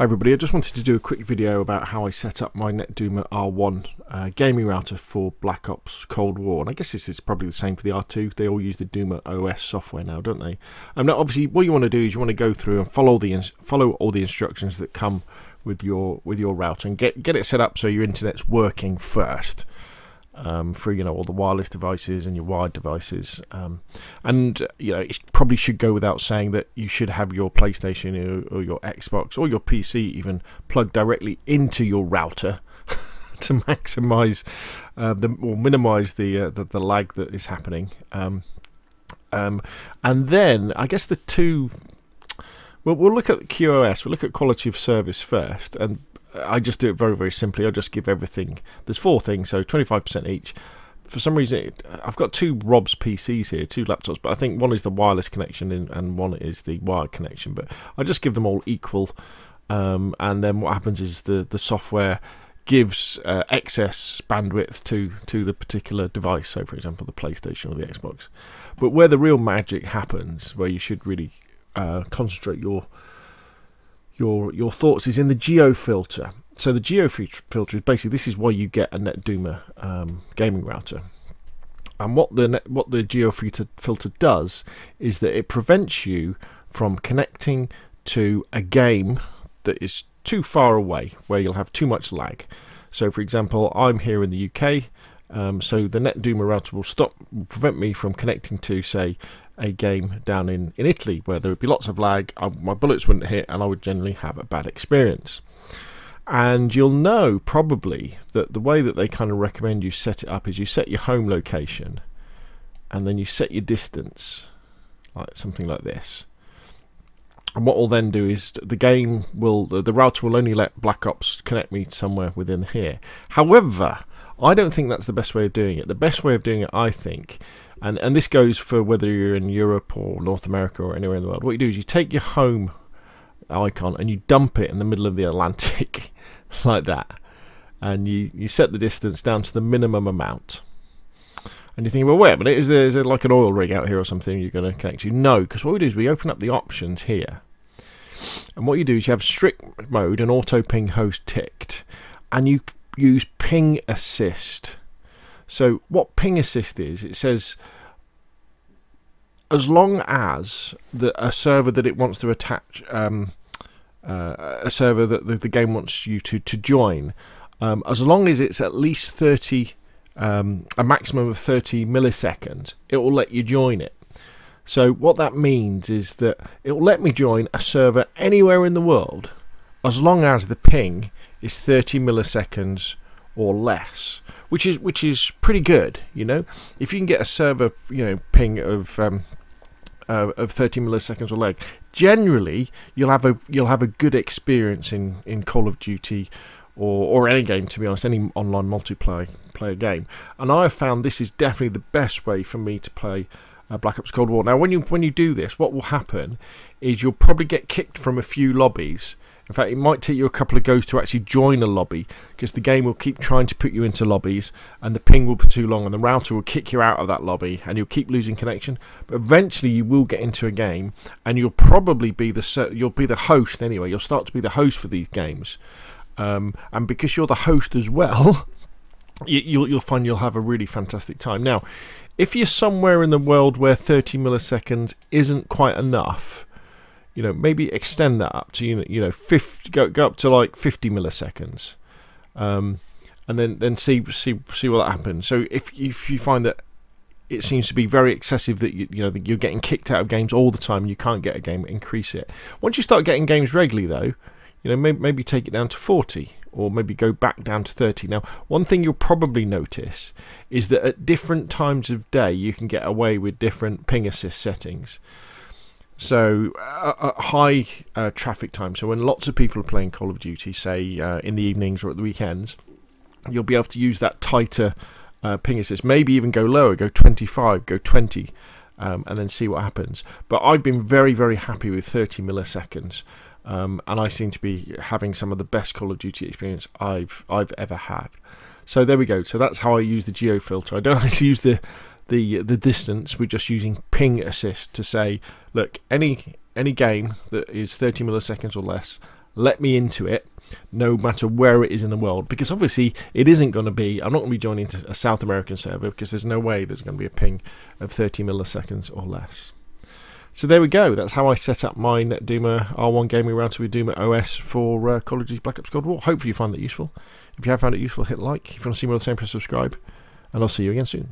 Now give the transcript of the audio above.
Hi everybody, I just wanted to do a quick video about how I set up my NetDuma R1 uh, gaming router for Black Ops Cold War. And I guess this is probably the same for the R2. They all use the Duma OS software now, don't they? Um, now obviously what you want to do is you want to go through and follow the follow all the instructions that come with your with your router and get get it set up so your internet's working first um, for you know all the wireless devices and your wired devices. Um, and you know it probably should go without saying that you should have your PlayStation or, or your Xbox or your PC even plugged directly into your router to maximize uh, the or minimize the, uh, the, the lag that is happening. Um, um, and then I guess the two. Well, we'll look at QoS. We'll look at quality of service first, and I just do it very, very simply. I just give everything. There's four things, so 25% each. For some reason, it, I've got two Rob's PCs here, two laptops, but I think one is the wireless connection and one is the wired connection. But I just give them all equal, um, and then what happens is the the software gives uh, excess bandwidth to to the particular device. So, for example, the PlayStation or the Xbox. But where the real magic happens, where you should really uh, concentrate your your your thoughts is in the geo filter. So the geo filter is basically this is why you get a NetDuma um, gaming router. And what the net, what the geo filter, filter does is that it prevents you from connecting to a game that is too far away, where you'll have too much lag. So, for example, I'm here in the UK, um, so the NetDuma router will stop, will prevent me from connecting to, say, a game down in, in Italy where there would be lots of lag, I, my bullets wouldn't hit, and I would generally have a bad experience. And you'll know probably that the way that they kind of recommend you set it up is you set your home location and then you set your distance, like something like this. And what we'll then do is the game will, the, the router will only let Black Ops connect me somewhere within here. However, I don't think that's the best way of doing it. The best way of doing it, I think, and and this goes for whether you're in Europe or North America or anywhere in the world. What you do is you take your home icon and you dump it in the middle of the Atlantic, like that, and you you set the distance down to the minimum amount. And you think, well, wait a minute, is there, is there like an oil rig out here or something you're going to connect to? No, because what we do is we open up the options here. And what you do is you have strict mode and auto ping host ticked, and you use ping assist so what ping assist is, it says as long as the, a server that it wants to attach, um, uh, a server that the, the, game wants you to, to join, um, as long as it's at least 30, um, a maximum of 30 milliseconds, it will let you join it. So what that means is that it will let me join a server anywhere in the world as long as the ping is 30 milliseconds or less which is which is pretty good. You know, if you can get a server, you know, ping of um, uh, of 30 milliseconds or less, generally you'll have a you'll have a good experience in in Call of Duty or or any game. To be honest, any online multiplayer player game, and I have found this is definitely the best way for me to play. Uh, Black Ops Cold War. Now, when you when you do this, what will happen is you'll probably get kicked from a few lobbies in fact, it might take you a couple of goes to actually join a lobby because the game will keep trying to put you into lobbies and the ping will be too long and the router will kick you out of that lobby and you'll keep losing connection. But eventually you will get into a game and you'll probably be the you'll be the host anyway. You'll start to be the host for these games. Um, and because you're the host as well, you, you'll, you'll find you'll have a really fantastic time. Now, if you're somewhere in the world where 30 milliseconds isn't quite enough, you know, maybe extend that up to you know, you know, 50, go go up to like 50 milliseconds, um, and then then see see see what happens. So if if you find that it seems to be very excessive that you, you know that you're getting kicked out of games all the time and you can't get a game, increase it. Once you start getting games regularly, though, you know maybe, maybe take it down to 40 or maybe go back down to 30. Now, one thing you'll probably notice is that at different times of day you can get away with different ping assist settings. So uh, high uh, traffic time. So when lots of people are playing Call of Duty, say uh, in the evenings or at the weekends, you'll be able to use that tighter uh, ping assist. Maybe even go lower, go 25, go 20, um, and then see what happens. But I've been very, very happy with 30 milliseconds. Um, and I seem to be having some of the best Call of Duty experience I've I've ever had. So there we go. So that's how I use the geo filter. I don't actually use the the the distance. We're just using ping assist to say, look, any any game that is 30 milliseconds or less, let me into it no matter where it is in the world because obviously it isn't going to be i'm not going to be joining a south american server because there's no way there's going to be a ping of 30 milliseconds or less so there we go. That's how I set up my NetDuma R1 gaming router with Duma OS for uh, Call of Duty Black Ops Cold War. Hopefully you find that useful. If you have found it useful, hit like. If you want to see more of the same, press subscribe. And I'll see you again soon.